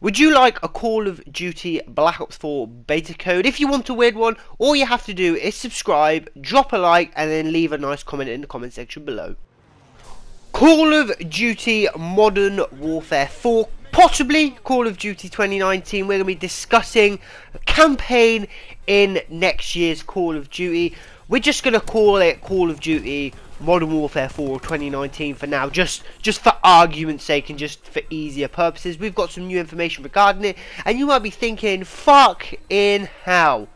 Would you like a Call of Duty Black Ops 4 beta code? If you want a weird one, all you have to do is subscribe, drop a like, and then leave a nice comment in the comment section below. Call of Duty Modern Warfare 4, possibly Call of Duty 2019. We're going to be discussing a campaign in next year's Call of Duty. We're just going to call it Call of Duty Modern Warfare 4 2019 for now, just just for argument's sake and just for easier purposes. We've got some new information regarding it, and you might be thinking, fuck in hell.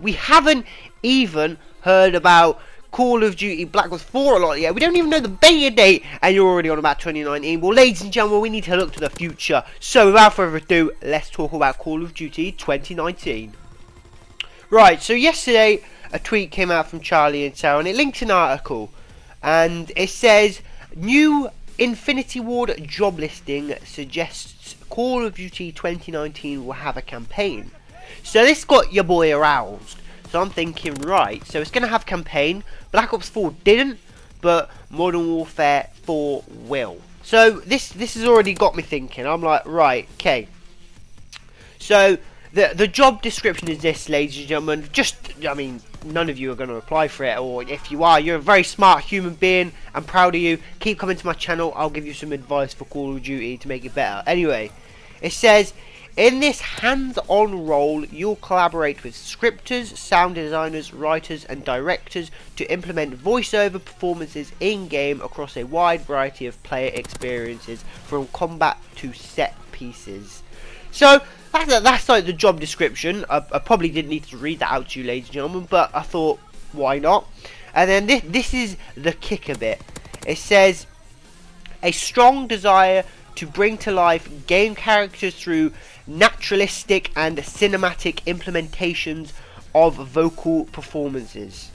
We haven't even heard about Call of Duty Black Ops 4 a lot yet. We don't even know the beta date, and you're already on about 2019. Well, ladies and gentlemen, we need to look to the future. So, without further ado, let's talk about Call of Duty 2019. Right, so yesterday a tweet came out from Charlie and Sarah, and it linked an article and it says new Infinity Ward job listing suggests Call of Duty 2019 will have a campaign. So this got your boy aroused. So I'm thinking, right, so it's going to have campaign. Black Ops 4 didn't, but Modern Warfare 4 will. So this this has already got me thinking. I'm like, right, okay. So the the job description is this, ladies and gentlemen. Just, I mean, none of you are going to apply for it, or if you are, you're a very smart human being. I'm proud of you. Keep coming to my channel. I'll give you some advice for Call of Duty to make it better. Anyway, it says. In this hands-on role, you'll collaborate with scripters, sound designers, writers and directors to implement voiceover performances in-game across a wide variety of player experiences, from combat to set pieces. So, that's, that's like the job description. I, I, probably didn't need to read that out to you, ladies and gentlemen, but I thought, why not? And then this, this is the kicker bit. It says, a strong desire to bring to life game characters through naturalistic and cinematic implementations of vocal performances.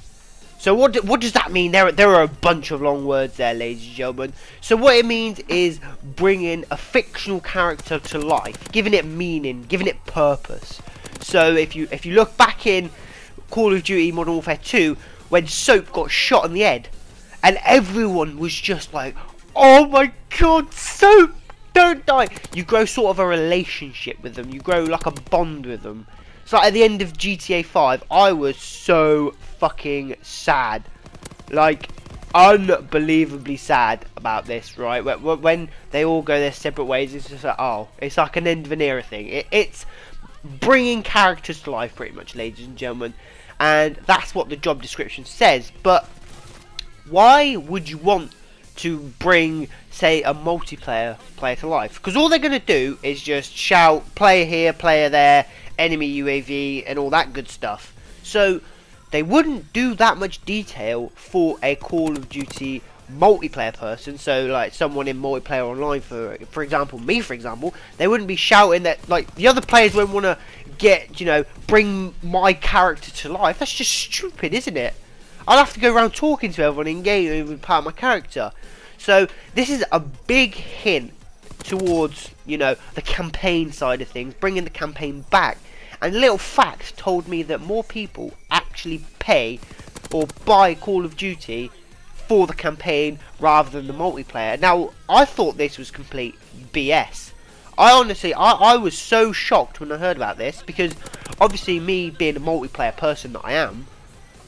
So what do, what does that mean? There there are a bunch of long words there, ladies and gentlemen. So what it means is bringing a fictional character to life, giving it meaning, giving it purpose. So if you if you look back in Call of Duty Modern Warfare 2, when Soap got shot in the head, and everyone was just like, "Oh my God, Soap, don't die!" You grow sort of a relationship with them. You grow like a bond with them. So at the end of GTA 5, I was so fucking sad. Like, unbelievably sad about this, right? When they all go their separate ways, it's just like, oh, it's like an end of an era thing. It, it's bringing characters to life, pretty much, ladies and gentlemen. And that's what the job description says. But why would you want to bring, say, a multiplayer player to life? Because all they're going to do is just shout, player here, player there, enemy UAV, and all that good stuff. So they wouldn't do that much detail for a Call of Duty multiplayer person so like someone in multiplayer online for for example me for example they wouldn't be shouting that like the other players wouldn't want to get you know bring my character to life. That's just stupid isn't it? I'll have to go around talking to everyone in game even part of my character. So this is a big hint towards you know the campaign side of things bringing the campaign back and little facts told me that more people actually pay or buy Call of Duty for the campaign rather than the multiplayer. Now, I thought this was complete BS. I honestly, I, I was so shocked when I heard about this because obviously me being a multiplayer person that I am,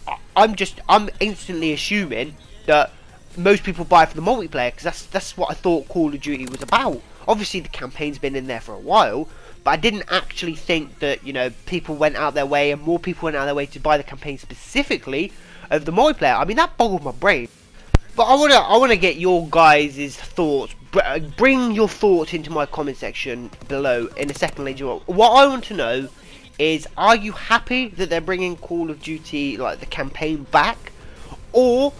I, I'm just, I'm instantly assuming that most people buy for the multiplayer because that's that's what I thought Call of Duty was about. Obviously, the campaign's been in there for a while, but I didn't actually think that, you know, people went out their way and more people went out their way to buy the campaign specifically over the multiplayer. I mean, that boggled my brain. But I wanna, I wanna get your guys' thoughts. Uh, bring your thoughts into my comment section below in a second, later. What I want to know is, are you happy that they're bringing Call of Duty, like the campaign, back, or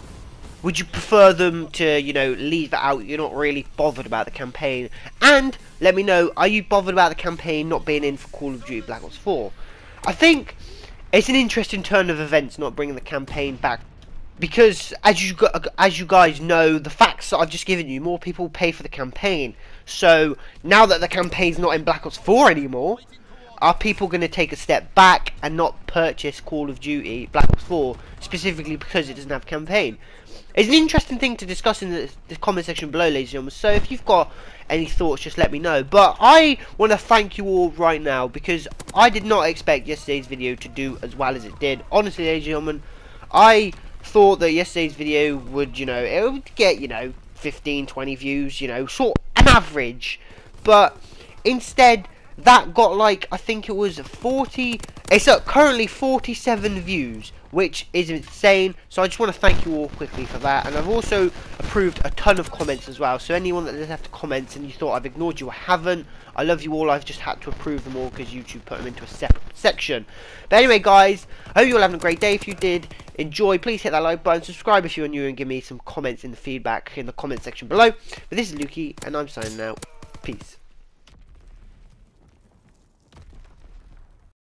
would you prefer them to, you know, leave it out? You're not really bothered about the campaign. And let me know, are you bothered about the campaign not being in for Call of Duty Black Ops 4? I think it's an interesting turn of events not bringing the campaign back because as you as you guys know the facts that I've just given you more people pay for the campaign so now that the campaign's not in Black Ops 4 anymore are people going to take a step back and not purchase Call of Duty Black Ops 4 specifically because it doesn't have campaign? It's an interesting thing to discuss in the, the comment section below, ladies and gentlemen. So if you've got any thoughts, just let me know. But I want to thank you all right now because I did not expect yesterday's video to do as well as it did. Honestly, ladies and gentlemen, I thought that yesterday's video would, you know, it would get, you know, 15, 20 views, you know, sort an average. But instead, that got like, I think it was 40, it's currently 47 views, which is insane. So I just want to thank you all quickly for that. And I've also approved a ton of comments as well. So anyone that left comments and you thought I've ignored you, I haven't. I love you all. I've just had to approve them all because YouTube put them into a separate section. But anyway, guys, I hope you're all having a great day. If you did enjoy, please hit that like button, subscribe if you're new, and give me some comments in the feedback in the comment section below. But this is Lukey, and I'm signing out. Peace.